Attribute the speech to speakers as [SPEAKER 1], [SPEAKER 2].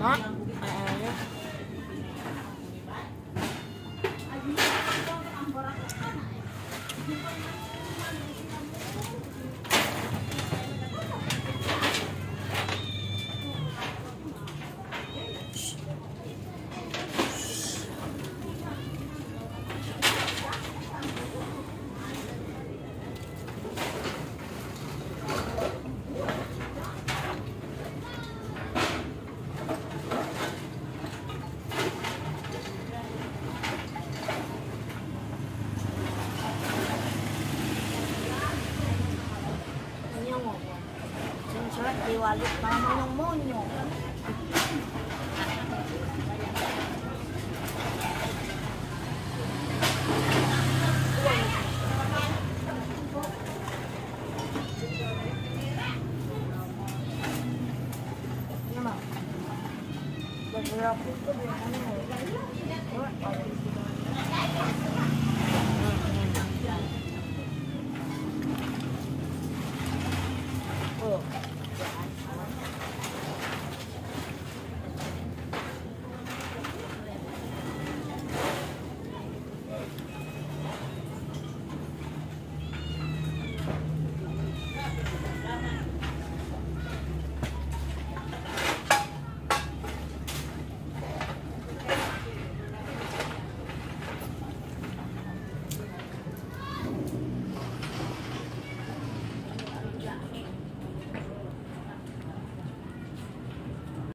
[SPEAKER 1] Mak. Ayo. Diwalit pa yung monyo. Ano